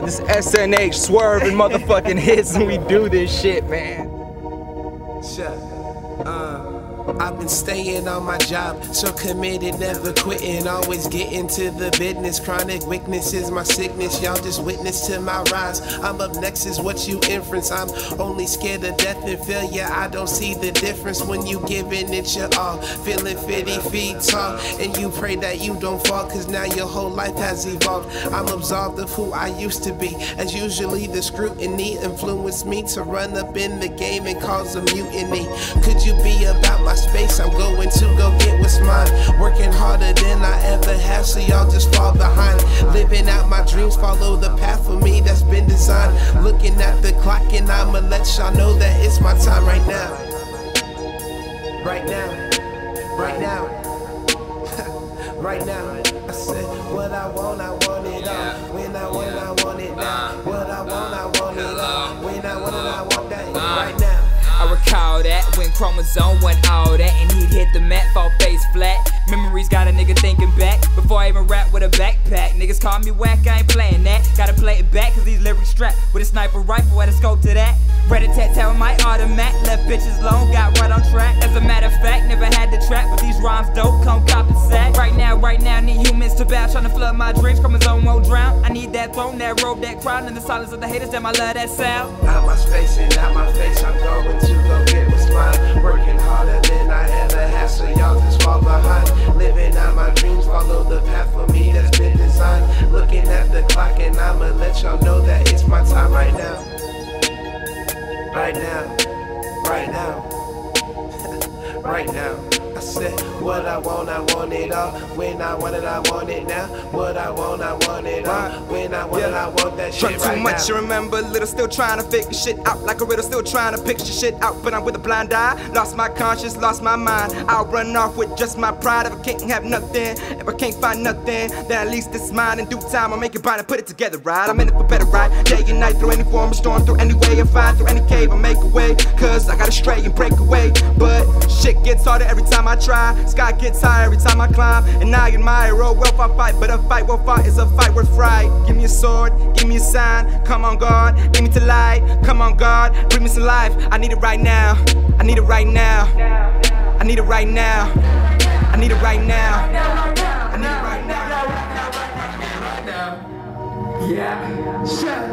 This SNH swerving motherfucking hits and we do this shit, man. Shut. Uh. I've been staying on my job, so committed, never quitting, always getting to the business. Chronic weakness is my sickness, y'all just witness to my rise. I'm up next, is what you inference. I'm only scared of death and failure. I don't see the difference when you giving it your all. Feeling 50 feet tall, and you pray that you don't fall, cause now your whole life has evolved. I'm absolved of who I used to be, as usually the scrutiny influenced me to run up in the game and cause a mutiny. Could you be about my space, I'm going to go get what's mine. Working harder than I ever have, so y'all just fall behind. Living out my dreams, follow the path for me that's been designed. Looking at the clock, and I'ma let y'all know that it's my time right now. Right now, right now, right now. I said, what I want, I want it all. I recall that when chromosome went all that and he'd hit the mat, fall face flat. Memories got a nigga thinking back before I even rap with a backpack. Niggas call me whack, I ain't playing that. Gotta play it back cause these lyrics strapped with a sniper rifle at a scope to that. Red a tat tat with my automatic left bitches alone, got right on track. As a matter of fact, never had the track, but these rhymes dope, come. Right now, need humans to bow, trying to flood my dreams, chromosome won't drown. I need that throne, that robe, that crown, and the silence of the haters, damn, I love that sound. Out my space and out my face, I'm going to go get what's mine. Working harder than I ever have, so y'all just fall behind. Living out my dreams, follow the path for me that's been designed. Looking at the clock, and I'ma let y'all know that it's my time right now. Right now, right now, right now. I said, what I want, I want it all. When I want it, I want it now. What I want, I want it all. When I want it, I want that shit Drunk too much, now. you remember little, still trying to figure shit out like a riddle, still trying to picture shit out. But I'm with a blind eye, lost my conscience, lost my mind. I'll run off with just my pride if I can't have nothing. If I can't find nothing, then at least it's mine. In due time, I'll make it bind and put it together, right? I'm in it for better, right? Day and night, through any form of storm, through any way, I find through any cave, I make a way. Cause I gotta stray and break away. But shit gets harder every time I I try. Sky gets high every time I climb. And I admire, oh, wealth I fight. But a fight worth fought is a fight worth fight. Give me a sword, give me a sign. Come on, God, lead me to light. Come on, God, bring me some life. I need it right now. I need it right now. I need it right now. I need it right now. I need it right now. Yeah. Shut